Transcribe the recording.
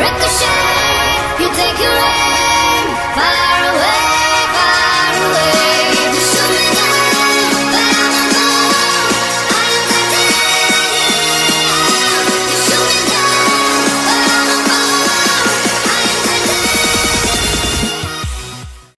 Ricochet, you take your aim. Fire.